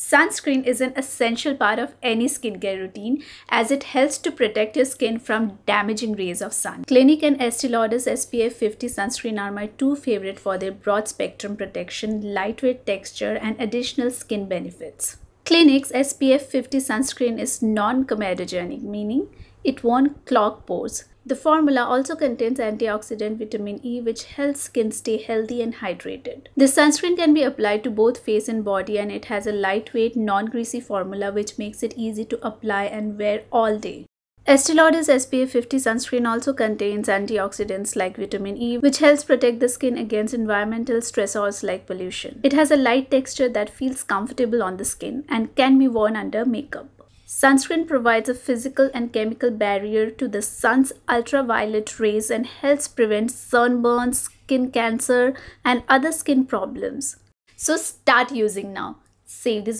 Sunscreen is an essential part of any skincare routine as it helps to protect your skin from damaging rays of sun. Clinique and Estee Lauder's SPF 50 sunscreen are my two favorite for their broad spectrum protection, lightweight texture and additional skin benefits. Clinique's SPF 50 sunscreen is non-comedogenic meaning it won't clog pores. The formula also contains antioxidant vitamin E which helps skin stay healthy and hydrated. This sunscreen can be applied to both face and body and it has a lightweight non-greasy formula which makes it easy to apply and wear all day. Estee Lauder's SPF 50 sunscreen also contains antioxidants like vitamin E, which helps protect the skin against environmental stressors like pollution. It has a light texture that feels comfortable on the skin and can be worn under makeup. Sunscreen provides a physical and chemical barrier to the sun's ultraviolet rays and helps prevent sunburns, skin cancer, and other skin problems. So start using now. Save this